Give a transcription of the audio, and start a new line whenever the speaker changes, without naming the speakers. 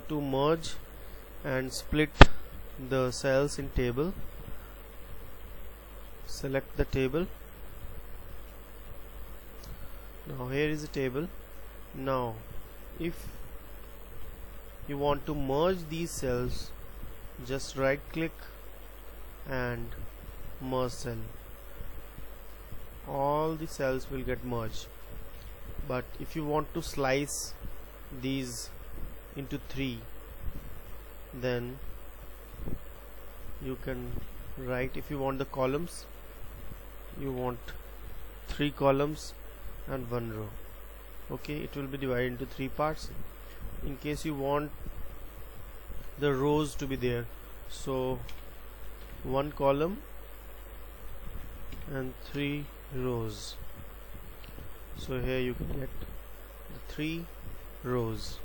to merge and split the cells in table. Select the table. Now here is the table. Now if you want to merge these cells just right click and merge cell. All the cells will get merged. But if you want to slice these into three then you can write if you want the columns you want three columns and one row. Okay it will be divided into three parts. In case you want the rows to be there so one column and three rows. So here you can get the three rows